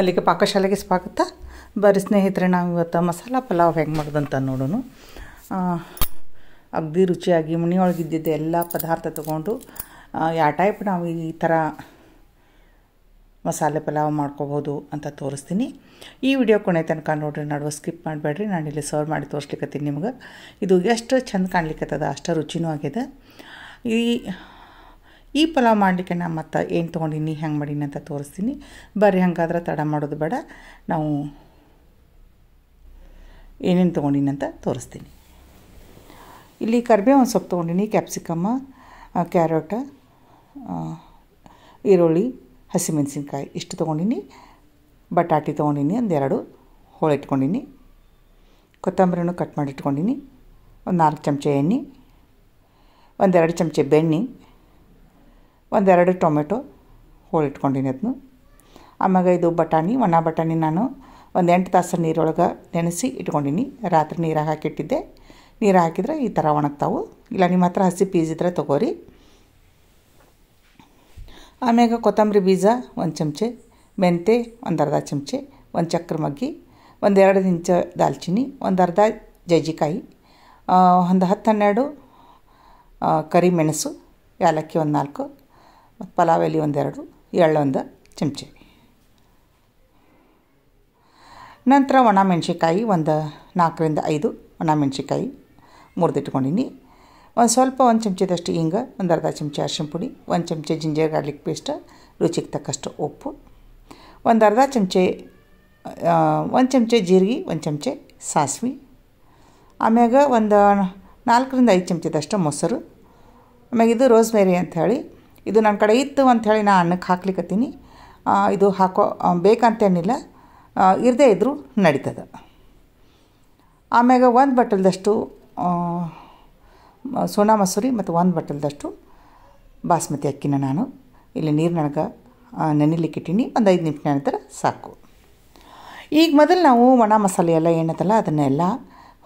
ಅಲ್ಲಿಗೆ ಪಾಕಶಾಲೆಗೆ ಸ್ವಾಗತ. ಬರೀ ಸ್ನೇಹಿತರೆ, ನಾವು ಇವತ್ತು ಮಸಾಲ ಪಲಾವ್ ಹೆಂಗೆ ಮಾಡ್ದಂತ ನೋಡೋಣ ಅಗ್ದಿ ರುಚಿಯಾಗಿ, ಮನೆಯೊಳಗಿದ್ದಿದ್ದ ಎಲ್ಲ ಪದಾರ್ಥ ತೊಗೊಂಡು ಯಾವ ಟೈಪ್ ನಾವು ಈ ಥರ ಮಸಾಲೆ ಪಲಾವ್ ಮಾಡ್ಕೋಬೋದು ಅಂತ ತೋರಿಸ್ತೀನಿ. ಈ ವಿಡಿಯೋ ಕೊನೆ ತನಕ ನೋಡ್ರಿ, ನಡುವೆ ಸ್ಕಿಪ್ ಮಾಡಬೇಡ್ರಿ ನಾನು ಇಲ್ಲಿ ಸರ್ವ್ ಮಾಡಿ ತೋರಿಸ್ಲಿಕ್ಕತ್ತೀನಿ ನಿಮ್ಗೆ. ಇದು ಎಷ್ಟು ಚಂದ ಕಾಣ್ಲಿಕ್ಕತ್ತದ ಅಷ್ಟು ರುಚಿನೂ ಆಗಿದೆ. ಈ ಈ ಪಲಾವ್ ಮಾಡಲಿಕ್ಕೆ ಮತ್ತು ಏನು ತೊಗೊಂಡಿನಿ ಹೆಂಗೆ ಮಾಡೀನಿ ಅಂತ ತೋರಿಸ್ತೀನಿ. ಬರ್ರಿ, ಹಂಗಾದ್ರೆ ತಡ ಮಾಡೋದು ಬೇಡ. ನಾವು ಏನೇನು ತೊಗೊಂಡಿನಿ ಅಂತ ತೋರಿಸ್ತೀನಿ. ಇಲ್ಲಿ ಕರಿಬೇವು ಸೊಪ್ಪು ತೊಗೊಂಡಿನಿ ಕ್ಯಾಪ್ಸಿಕಮ್ಮ ಕ್ಯಾರೋಟ ಈರುಳ್ಳಿ, ಹಸಿಮೆಣಸಿನ್ಕಾಯಿ, ಇಷ್ಟು ತೊಗೊಂಡಿನಿ. ಬಟಾಟಿ ತೊಗೊಂಡಿನಿ ಒಂದೆರಡು ಹೋಳಿಟ್ಕೊಂಡಿನಿ. ಕೊತ್ತಂಬರಿನೂ ಕಟ್ ಮಾಡಿ ಇಟ್ಕೊಂಡಿನಿ ಒಂದು ನಾಲ್ಕು ಚಮಚ ಎಣ್ಣೆ ಒಂದೆರಡು ಚಮಚ ಬೆಣ್ಣೆ ಒಂದೆರಡು ಟೊಮೆಟೊ ಹೋಳಿಟ್ಕೊಂಡಿನಿ ಅದನ್ನು ಆಮ್ಯಾಗ ಇದು ಬಟಾಣಿ, ಒಣ ಬಟಾಣಿ ನಾನು ಒಂದು ಎಂಟು ತಾಸು ನೀರೊಳಗೆ ನೆನೆಸಿ ಇಟ್ಕೊಂಡಿನಿ. ರಾತ್ರಿ ನೀರಾಗ ಹಾಕಿಟ್ಟಿದ್ದೆ. ನೀರು ಹಾಕಿದ್ರೆ ಈ ಥರ ಒಣಗ್ತಾವು. ಇಲ್ಲ ನಿಮ್ಮ ಹತ್ರ ಹಸಿ ಪೀಸ್ ಇದ್ರೆ ತೊಗೋರಿ. ಆಮ್ಯಾಗ ಕೊತ್ತಂಬರಿ ಬೀಜ ಒಂದು ಚಮಚೆ, ಮೆಂತೆ ಒಂದು ಅರ್ಧ ಚಮಚೆ, ಒಂದು ಚಕ್ರ ಮಗ್ಗಿ ಒಂದೆರಡು ಇಂಚ ದಾಲ್ಚಿನ್ನಿ, ಒಂದು ಅರ್ಧ ಜಜ್ಜಿಕಾಯಿ ಒಂದು ಹತ್ತು ಹನ್ನೆರಡು ಕರಿಮೆಣಸು ಏಲಕ್ಕಿ ಒಂದು ನಾಲ್ಕು ಮತ್ತು ಪಲಾವ್ ಎಲೆ ಒಂದೆರಡು, ಎಳ್ಳು ಒಂದು ಚಮಚೆ ನಂತರ ಒಣ ಮೆಣ್ಸಿನ್ಕಾಯಿ ಒಂದು ನಾಲ್ಕರಿಂದ ಐದು ಒಣ ಮೆಣ್ಸಿನ್ಕಾಯಿ ಮುರಿದಿಟ್ಕೊಂಡಿನಿ. ಒಂದು ಸ್ವಲ್ಪ ಒಂದು ಚಮಚದಷ್ಟು ಹಿಂಗೆ, ಒಂದು ಅರ್ಧ ಚಮಚ ಅರ್ಶಿಣ ಪುಡಿ, ಒಂದು ಚಮಚ ಜಿಂಜರ್ ಗಾರ್ಲಿಕ್ ಪೇಸ್ಟ್, ರುಚಿಗೆ ತಕ್ಕಷ್ಟು ಉಪ್ಪು, ಒಂದು ಅರ್ಧ ಚಮಚೆ ಒಂದು ಚಮಚೆ ಜೀರಿಗೆ, ಒಂದು ಚಮಚೆ ಸಾಸಿವೆ, ಆಮ್ಯಾಗ ಒಂದು ನಾಲ್ಕರಿಂದ ಐದು ಚಮಚದಷ್ಟು ಮೊಸರು, ಆಮ್ಯಾಗ ಇದು ರೋಸ್ಮೇರಿ ಅಂಥೇಳಿ ಇದು ನನ್ನ ಕಡೆ ಇತ್ತು ಅಂಥೇಳಿ ನಾನು ಅನ್ನಕ್ಕೆ ಹಾಕ್ಲಿಕ್ಕತ್ತೀನಿ ಇದು ಹಾಕೋ ಬೇಕಂತೇನಿಲ್ಲ. ಇರದೇ ಇದ್ದರೂ ನಡೀತದೆ. ಆಮ್ಯಾಗ ಒಂದು ಬಟ್ಟಲ್ದಷ್ಟು ಸೋನಾ ಮಸೂರಿ ಮತ್ತು ಒಂದು ಬಟ್ಟಲ್ದಷ್ಟು ಬಾಸ್ಮತಿ ಅಕ್ಕಿನ ನಾನು. ಇಲ್ಲಿ ನೀರಿನೊಳಗೆ ನೆನಿಲಿಕ್ಕಿಟ್ಟೀನಿ ಒಂದು ಐದು ನಿಮಿಷ ನಂತರ ಸಾಕು. ಈಗ ಮೊದಲು ನಾವು ಒಣ ಮಸಾಲೆ ಎಲ್ಲ ಏನದಲ್ಲ ಅದನ್ನೆಲ್ಲ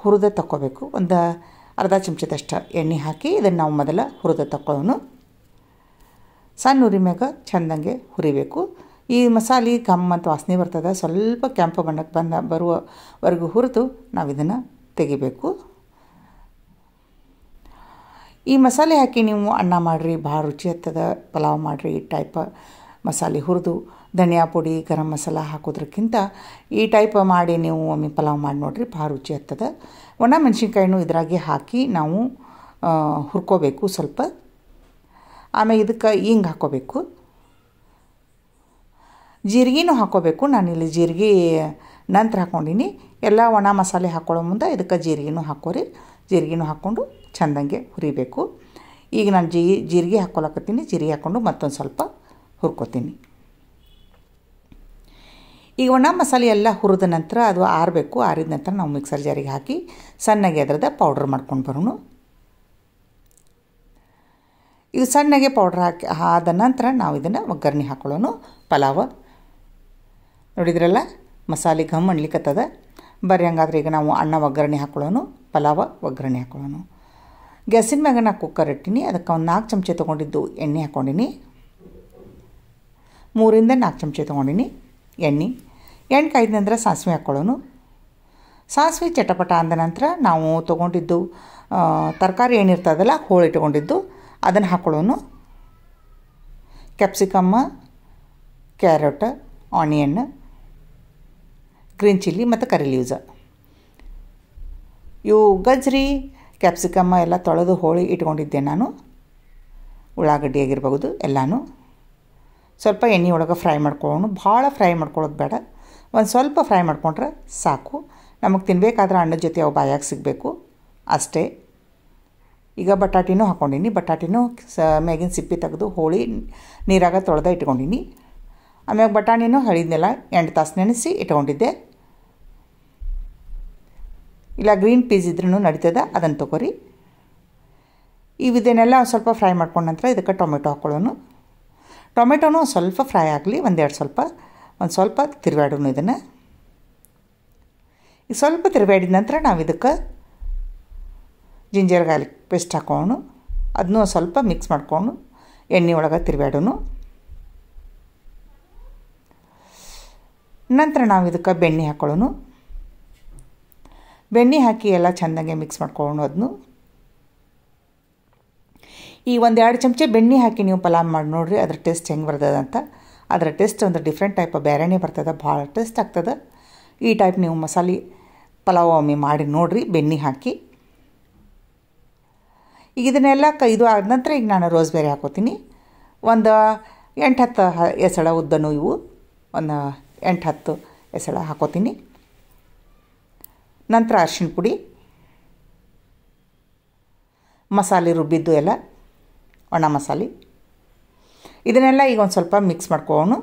ಹುರಿದ ತಕ್ಕೋಬೇಕು. ಒಂದು ಅರ್ಧ ಚಮಚದಷ್ಟು ಎಣ್ಣೆ ಹಾಕಿ ಇದನ್ನು ನಾವು ಮೊದಲ ಹುರಿದ ತಕ್ಕೊಳ್ಳೋನು ಸಣ್ಣ ಉರಿ ಮ್ಯಾಗ ಚೆಂದಂಗೆ ಹುರಿಬೇಕು. ಈ ಮಸಾಲೆ ಕಮ್ಮ ಅಂತ ವಾಸನೆ ಬರ್ತದೆ. ಸ್ವಲ್ಪ ಕೆಂಪು ಬಣ್ಣಕ್ಕೆ ಬಂದ ಬರುವವರೆಗೂ ಹುರಿದು ನಾವು ಇದನ್ನು ತೆಗಿಬೇಕು. ಈ ಮಸಾಲೆ ಹಾಕಿ ನೀವು ಅನ್ನ ಮಾಡಿರಿ ಭಾಳ ರುಚಿ ಹತ್ತದ ಪಲಾವ್ ಮಾಡಿರಿ, ಈ ಟೈಪ್ ಮಸಾಲೆ ಹುರಿದು ಧನಿಯಾ ಪುಡಿ, ಗರಂ ಮಸಾಲ ಹಾಕೋದ್ರಕ್ಕಿಂತ ಈ ಟೈಪ್ ಮಾಡಿ ನೀವು ಒಮ್ಮೆ ಪಲಾವ್ ಮಾಡಿ ನೋಡಿರಿ ಭಾಳ ರುಚಿ ಹತ್ತದ ಒಣ ಮೆಣಸಿನ್ಕಾಯಿನೂ ಇದ್ರಾಗೆ ಹಾಕಿ ನಾವು ಹುರ್ಕೋಬೇಕು ಸ್ವಲ್ಪ. ಆಮೇಲೆ ಇದಕ್ಕೆ ಹಿಂಗೆ ಹಾಕೋಬೇಕು. ಜೀರಿಗೆನೂ ಹಾಕೋಬೇಕು. ನಾನಿಲ್ಲಿ ಜೀರಿಗೆ ನಂತರ ಹಾಕ್ಕೊಂಡಿನಿ ಎಲ್ಲ ಒಣ ಮಸಾಲೆ ಹಾಕ್ಕೊಳ್ಳೋ ಮುಂದೆ ಇದಕ್ಕೆ ಜೀರಿಗೆನೂ ಹಾಕೋರಿ. ಜೀರಿಗೆನೂ ಹಾಕ್ಕೊಂಡು ಚೆಂದಂಗೆ ಹುರಿಬೇಕು. ಈಗ ನಾನು ಜೀ, ಜೀರಿಗೆ ಹಾಕ್ಕೊಳಕತ್ತೀನಿ ಜೀರಿಗೆ ಹಾಕ್ಕೊಂಡು ಮತ್ತೊಂದು ಸ್ವಲ್ಪ ಹುರ್ಕೋತೀನಿ. ಈಗ ಒಣ ಮಸಾಲೆ ಎಲ್ಲ ಹುರಿದ ನಂತರ ಅದು ಆರಬೇಕು. ಆರಿದ ನಂತರ ನಾವು ಮಿಕ್ಸರ್ ಜಾರಿಗೆ ಹಾಕಿ ಸಣ್ಣಗೆ ಅದರದ ಪೌಡ್ರ್ ಮಾಡ್ಕೊಂಡು ಬರೋಣ. ಇದು ಸಣ್ಣಗೆ ಪೌಡ್ರ್ ಹಾಕಿ ಆದ ನಂತರ ನಾವು ಇದನ್ನು ಒಗ್ಗರಣೆ ಹಾಕೊಳ್ಳೋಣ. ಪಲಾವ್. ನೋಡಿದ್ರಲ್ಲ, ಮಸಾಲೆ ಘಮ್ ಅಣ್ಲಿಕ್ಕತ್ತದ ಬರೀ ಹಂಗಾದ್ರೆ ಈಗ ನಾವು ಅನ್ನ ಒಗ್ಗರಣೆ ಹಾಕೊಳ್ಳೋಣ. ಪಲಾವ ಒಗ್ಗರಣೆ ಹಾಕೊಳ್ಳೋಣ. ಗ್ಯಾಸಿನ ಮ್ಯಾಗ ನಾ ಕುಕ್ಕರ್ ಇಟ್ಟೀನಿ. ಅದಕ್ಕೆ ಒಂದು ನಾಲ್ಕು ಚಮಚೆ ತೊಗೊಂಡಿದ್ದು ಎಣ್ಣೆ ಹಾಕ್ಕೊಂಡಿನಿ ಮೂರಿಂದ ನಾಲ್ಕು ಚಮಚೆ ತೊಗೊಂಡಿನಿ ಎಣ್ಣೆ. ಎಣ್ಣೆ ಕಾಯ್ದ ನಂತರ ಸಾಸಿವೆ ಹಾಕ್ಕೊಳ್ಳೋನು ಸಾಸಿವೆ ಚಟಪಟ ಅಂದ ನಂತರ ನಾವು ತೊಗೊಂಡಿದ್ದು ತರಕಾರಿ ಏನಿರ್ತದಲ್ಲ ಹೋಳು ಇಟ್ಕೊಂಡಿದ್ದು ಅದನ್ನು ಹಾಕ್ಕೊಳ್ಳೋನು capsicum, carrot, onion, green chilli ಮತ್ತು ಕರಿ ಲೀವ್ಸ. ಇವು ಗಜ್ರಿ ಕ್ಯಾಪ್ಸಿಕಮ್ಮ ಎಲ್ಲ ತೊಳೆದು ಹೋಳಿ ಇಟ್ಕೊಂಡಿದ್ದೆ ನಾನು. ಉಳ್ಳಾಗಡ್ಡಿ ಆಗಿರ್ಬೋದು ಎಲ್ಲನೂ. ಸ್ವಲ್ಪ ಎಣ್ಣೆ ಒಳಗೆ ಫ್ರೈ ಮಾಡ್ಕೊಳ್ಳೋಣ ಭಾಳ ಫ್ರೈ ಮಾಡ್ಕೊಳ್ಳೋದು ಬೇಡ. ಒಂದು ಸ್ವಲ್ಪ ಫ್ರೈ ಮಾಡ್ಕೊಂಡ್ರೆ ಸಾಕು. ನಮಗೆ ತಿನ್ನಬೇಕಾದ್ರೆ ಅಣ್ಣದ ಜೊತೆ ಅವು ಬಾಯಾಗಿ ಸಿಗಬೇಕು. ಅಷ್ಟೇ. ಈಗ ಬಟಾಟಿನೂ ಹಾಕ್ಕೊಂಡಿನಿ ಬಟಾಟಿನೂ ಸ, ಮ್ಯಾಗಿನ ಸಿಪ್ಪಿ ತೆಗೆದು ಹೋಳಿ ನೀರಾಗ ತೊಳೆದ ಇಟ್ಕೊಂಡಿನಿ. ಆಮ್ಯಾಗ ಬಟಾಣಿನೂ ಹಳಿದ್ನೆಲ್ಲ ಎಂಟು ತಾಸು ನೆನೆಸಿ ಇಟ್ಕೊಂಡಿದ್ದೆ. ಇಲ್ಲ ಗ್ರೀನ್ ಪೀಸ್ ಇದ್ರೂ ನಡೀತದ ಅದನ್ನು ತೊಗೊರಿ. ಇದನ್ನೆಲ್ಲ ಸ್ವಲ್ಪ ಫ್ರೈ ಮಾಡ್ಕೊಂಡ ನಂತರ ಇದಕ್ಕೆ ಟೊಮೆಟೊ ಹಾಕ್ಕೊಳ್ಳೋನು ಟೊಮೆಟೊನೂ ಸ್ವಲ್ಪ ಫ್ರೈ ಆಗಲಿ, ಒಂದೆರಡು ಸ್ವಲ್ಪ. ಒಂದು ಸ್ವಲ್ಪ ತಿರುವಾಡೋನು ಇದನ್ನು. ಈಗ ಸ್ವಲ್ಪ ತಿರುವಾಡಿದ ನಂತರ ನಾವು ಇದಕ್ಕೆ ಜಿಂಜರ್ ಗಾರ್ಲಿಕ್ ಪೇಸ್ಟ್ ಹಾಕೋಣ. ಅದನ್ನೂ ಸ್ವಲ್ಪ ಮಿಕ್ಸ್ ಮಾಡ್ಕೊಂಡು ಎಣ್ಣೆ ಒಳಗೆ ತಿರುಗಾಡೋನು ನಂತರ ನಾವು ಇದಕ್ಕೆ ಬೆಣ್ಣೆ ಹಾಕೊಳ್ಳೋನು. ಬೆಣ್ಣೆ ಹಾಕಿ ಎಲ್ಲ ಚೆಂದಾಗೆ ಮಿಕ್ಸ್ ಮಾಡ್ಕೊಳ್ಳೋಣ ಅದನ್ನು ಈ ಒಂದೆರಡು ಚಮಚೆ ಬೆಣ್ಣೆ ಹಾಕಿ ನೀವು ಪಲಾವ್ ಮಾಡಿ ನೋಡಿರಿ, ಅದ್ರ ಟೇಸ್ಟ್ ಹೆಂಗೆ ಬರ್ತದೆ ಅಂತ. ಅದರ ಟೇಸ್ಟ್ ಒಂದು ಡಿಫ್ರೆಂಟ್ ಟೈಪ್ ಬೇರೆನೇ ಬರ್ತದೆ, ಭಾಳ ಟೇಸ್ಟ್ ಆಗ್ತದೆ. ಈ ಟೈಪ್ ನೀವು ಮಸಾಲೆ ಪಲಾವ್ ಒಮ್ಮೆ ಮಾಡಿ ನೋಡಿರಿ, ಬೆಣ್ಣೆ ಹಾಕಿ. ಈಗ ಇದನ್ನೆಲ್ಲ ಕೈದು ಆದ ನಂತರ ಈಗ ನಾನು ರೋಸ್ ಬೇರೆ ಹಾಕೋತೀನಿ. ಒಂದು ಎಂಟು ಹತ್ತು ಎಸಳ ಉದ್ದನು ಇವು. ಒಂದು ಎಂಟು ಹತ್ತು ಎಸಳ ಹಾಕೋತೀನಿ. ನಂತರ ಅರ್ಶಿಣ ಪುಡಿ. ಮಸಾಲೆ ರುಬ್ಬಿದ್ದು ಎಲ್ಲ. ಒಣ ಮಸಾಲೆ. ಇದನ್ನೆಲ್ಲ ಈಗ ಒಂದು ಸ್ವಲ್ಪ ಮಿಕ್ಸ್ ಮಾಡ್ಕೊಳ್ಳೋಣ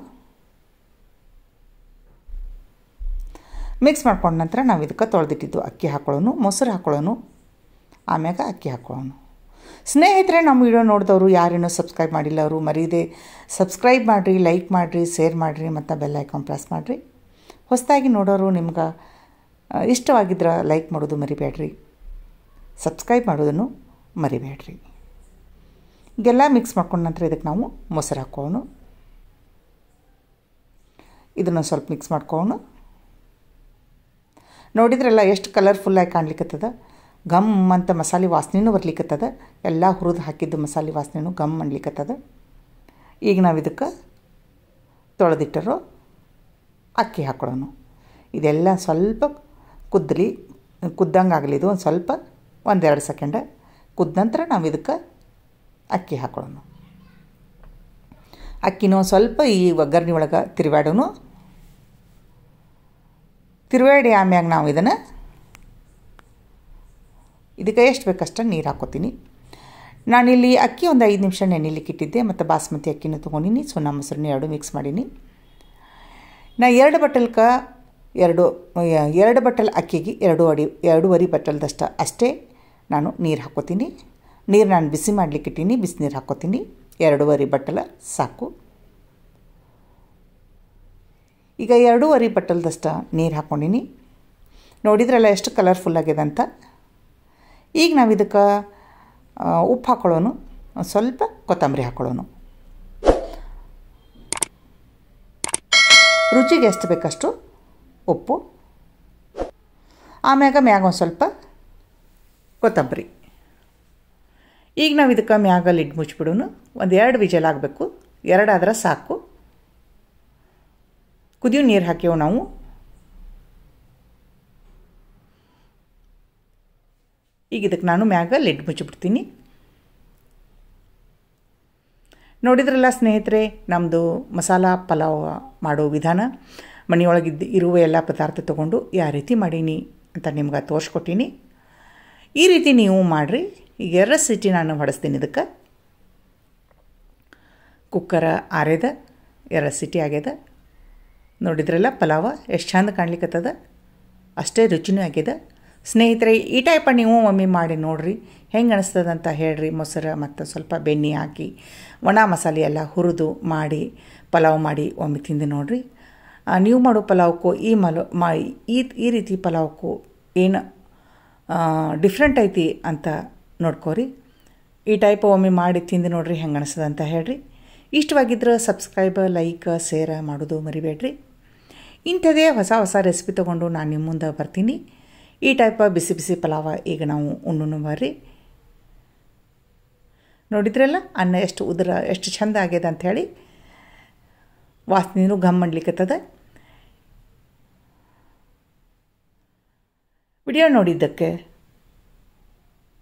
ಮಿಕ್ಸ್ ಮಾಡ್ಕೊಂಡ ನಂತರ ನಾವು ಇದಕ್ಕೆ ತೊಳೆದಿಟ್ಟಿದ್ದು ಅಕ್ಕಿ ಹಾಕೊಳ್ಳೋನು ಮೊಸರು ಹಾಕೊಳ್ಳೋನು ಆಮ್ಯಾಗ ಅಕ್ಕಿ ಹಾಕೊಳ್ಳೋನು ಸ್ನೇಹಿತರೆ ನಮ್ಮ ವಿಡಿಯೋ ನೋಡಿದವರು ಯಾರೇನೋ ಸಬ್ಸ್ಕ್ರೈಬ್ ಮಾಡಿಲ್ಲ, ಅವರು ಮರೀದೆ. ಸಬ್ಸ್ಕ್ರೈಬ್ ಮಾಡಿರಿ ಲೈಕ್ ಮಾಡಿರಿ ಶೇರ್ ಮಾಡಿರಿ, ಮತ್ತು ಬೆಲ್ ಐಕಾನ್ ಪ್ರೆಸ್ ಮಾಡಿರಿ. ಹೊಸದಾಗಿ ನೋಡೋರು ನಿಮ್ಗೆ ಇಷ್ಟವಾಗಿದ್ರೆ ಲೈಕ್ ಮಾಡೋದು ಮರಿಬೇಡ್ರಿ ಸಬ್ಸ್ಕ್ರೈಬ್ ಮಾಡೋದನ್ನು ಮರಿಬೇಡ್ರಿ ಇದೆಲ್ಲ ಮಿಕ್ಸ್ ಮಾಡ್ಕೊಂಡ ನಂತರ ಇದಕ್ಕೆ ನಾವು ಮೊಸರು ಹಾಕೋಣ ಇದನ್ನು ಸ್ವಲ್ಪ ಮಿಕ್ಸ್ ಮಾಡ್ಕೋಣ ನೋಡಿದ್ರಲ್ಲ, ಎಷ್ಟು ಕಲರ್ಫುಲ್ಲಾಗಿ ಕಾಣ್ಲಿಕ್ಕತ್ತದ ಗಮ್ ಅಂತ ಮಸಾಲೆ ವಾಸನೆನೂ ಬರ್ಲಿಕ್ಕತ್ತದ ಎಲ್ಲ ಹುರಿದು ಹಾಕಿದ್ದು ಮಸಾಲೆ ವಾಸನೆನೂ ಗಮ್ ಮಾಡ್ಲಿಕ್ಕತ್ತದ ಈಗ ನಾವು ಇದಕ್ಕೆ ತೊಳೆದಿಟ್ಟರು ಅಕ್ಕಿ ಹಾಕೊಳ್ಳೋಣ ಇದೆಲ್ಲ ಸ್ವಲ್ಪ ಕುದ್ದಲಿ ಕುದ್ದಂಗೆ ಆಗಲಿ, ಇದು ಒಂದು ಸ್ವಲ್ಪ ಒಂದೆರಡು ಸೆಕೆಂಡ ಕುದ್ದ ನಂತರ ನಾವು ಇದಕ್ಕೆ ಅಕ್ಕಿ ಹಾಕೊಳ್ಳೋಣ ಅಕ್ಕಿನೂ ಸ್ವಲ್ಪ ಈ ಒಗ್ಗರಣೆ ಒಳಗೆ ತಿರುವಾಡೋನು ತಿರುವಾಡಿ ಆಮ್ಯಾಗ ನಾವು ಇದನ್ನು ಇದಕ್ಕೆ ಎಷ್ಟು ಬೇಕಷ್ಟು ನೀರು ಹಾಕೋತೀನಿ. ನಾನಿಲ್ಲಿ ಅಕ್ಕಿ ಒಂದು ಐದು ನಿಮಿಷ ನೆನೆಲಿಕ್ಕೆ ಇಟ್ಟಿದ್ದೆ, ಮತ್ತು ಬಾಸ್ಮತಿ ಅಕ್ಕಿನೂ ತೊಗೊಂಡಿನಿ. ಸೋನಾ ಮೊಸರನ್ನ ಎರಡು ಮಿಕ್ಸ್ ಮಾಡೀನಿ. ನಾ ಎರಡು ಬಟ್ಟಲ್ಗೆ ಎರಡು ಎರಡು ಬಟ್ಟಲ್ ಅಕ್ಕಿಗೆ ಎರಡು ಅಡಿ, ಎರಡೂವರೆ ಬಟ್ಟಲ್ದಷ್ಟು ಅಷ್ಟೇ ನಾನು ನೀರು ಹಾಕೋತೀನಿ. ನೀರು ನಾನು ಬಿಸಿ ಮಾಡಲಿಕ್ಕೆ ಇಟ್ಟೀನಿ ಬಿಸಿನೀರು ಹಾಕೋತೀನಿ. ಎರಡೂವರೆ ಬಟ್ಟಲ ಸಾಕು. ಈಗ ಎರಡೂವರೆ ಬಟ್ಟಲ್ದಷ್ಟು ನೀರು ಹಾಕ್ಕೊಂಡಿನಿ ನೋಡಿದ್ರಲ್ಲ ಎಷ್ಟು ಕಲರ್ಫುಲ್ ಆಗಿದೆ ಅಂತ? ಈಗ ನಾವು ಇದಕ್ಕೆ ಉಪ್ಪು ಹಾಕೊಳ್ಳೋನು, ಸ್ವಲ್ಪ ಕೊತ್ತಂಬರಿ ಹಾಕೊಳ್ಳೋನು. ರುಚಿಗೆ ಎಷ್ಟು ಬೇಕಷ್ಟು ಉಪ್ಪು. ಆಮ್ಯಾಗ ಮ್ಯಾಗ ಒಂದು ಸ್ವಲ್ಪ ಕೊತ್ತಂಬರಿ. ಈಗ ನಾವು ಇದಕ್ಕೆ ಮ್ಯಾಗ ಲಿಡ್ ಮುಚ್ಚಿಬಿಡೋನು ಒಂದು ಎರಡು ವಿಜಲ್ ಆಗಬೇಕು ಎರಡಾದ್ರೆ ಸಾಕು. ಕುದಿಯೋ ನೀರು ಹಾಕ್ಯವು ನಾವು. ಈಗ ಇದಕ್ಕೆ ನಾನು ಮ್ಯಾಗ ಲಿಡ್ ಮುಚ್ಚಿಬಿಡ್ತೀನಿ. ನೋಡಿದ್ರಲ್ಲ ಸ್ನೇಹಿತರೆ ನಮ್ಮದು ಮಸಾಲ ಪಲಾವ್ ಮಾಡೋ ವಿಧಾನ. ಮನೆಯೊಳಗಿದ್ದು ಇರುವ ಎಲ್ಲ ಪದಾರ್ಥ ತೊಗೊಂಡು ಯಾವ ರೀತಿ ಮಾಡೀನಿ ಅಂತ ನಿಮ್ಗೆ ತೋರಿಸ್ಕೊಟ್ಟೀನಿ. ಈ ರೀತಿ ನೀವು ಮಾಡಿರಿ. ಈಗ ಎರಡು ಸಿಟಿ ನಾನು ಹೊಡೆಸ್ತೀನಿ ಇದಕ್ಕೆ. ಕುಕ್ಕರ ಆರ್ಯದ ಎರಡು ಸಿಟಿ ಆಗ್ಯದ. ನೋಡಿದ್ರಲ್ಲ ಪಲಾವ ಎಷ್ಟು ಚಂದ ಕಾಣ್ಲಿಕ್ಕತ್ತದ ಅಷ್ಟೇ ರುಚಿನೂ ಆಗ್ಯದ. ಸ್ನೇಹಿತರೆ, ಈ ಟೈಪ ನೀವು ಒಮ್ಮೆ ಮಾಡಿ ನೋಡಿರಿ. ಹೆಂಗೆ ಅಂತ ಹೇಳ್ರಿ ಮೊಸರು ಮತ್ತು ಸ್ವಲ್ಪ ಬೆಣ್ಣೆ ಹಾಕಿ, ಒಣ ಮಸಾಲೆ ಎಲ್ಲ ಹುರಿದು ಮಾಡಿ, ಪಲಾವ್ ಮಾಡಿ ಒಮ್ಮೆ ತಿಂದು ನೋಡಿರಿ. ನೀವು ಮಾಡೋ ಪಲಾವ್ಕ್ಕೂ ಈ ಮಲ, ಮಾ, ಈ ಈ ರೀತಿ ಪಲಾವ್ಕ್ಕೂ ಏನು ಡಿಫ್ರೆಂಟ್ ಐತಿ ಅಂತ ನೋಡ್ಕೋರಿ. ಈ ಟೈಪ್ ಒಮ್ಮೆ ಮಾಡಿ ತಿಂದು ನೋಡ್ರಿ ಹೆಂಗೆ ಅನಿಸ್ತದೆ ಅಂತ ಹೇಳ್ರಿ. ಇಷ್ಟವಾಗಿದ್ರೆ ಸಬ್ಸ್ಕ್ರೈಬ್ ಲೈಕ್ ಶೇರ್ ಮಾಡೋದು ಮರಿಬೇಡ್ರಿ. ಇಂಥದೇ ಹೊಸ ಹೊಸ ರೆಸಿಪಿ ತೊಗೊಂಡು ನಾನು ನಿಮ್ಮ ಮುಂದೆ ಬರ್ತೀನಿ. ಈ ಟೈಪ ಬಿಸಿ ಬಿಸಿ ಪಲಾವ ಈಗ ನಾವು ಉಣ್ಣು ಬರ್ರಿ ನೋಡಿದ್ರಲ್ಲ, ಅನ್ನ ಎಷ್ಟು ಉದುರ, ಎಷ್ಟು ಚಂದ ಆಗ್ಯದ ಅಂಥೇಳಿ ವಾಸನೆಯೂ ಘಮ್ ಮಾಡ್ಲಿಕ್ಕತ್ತದ ವಿಡಿಯೋ ನೋಡಿದ್ದಕ್ಕೆ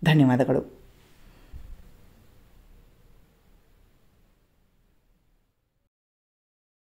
ಧನ್ಯವಾದಗಳು.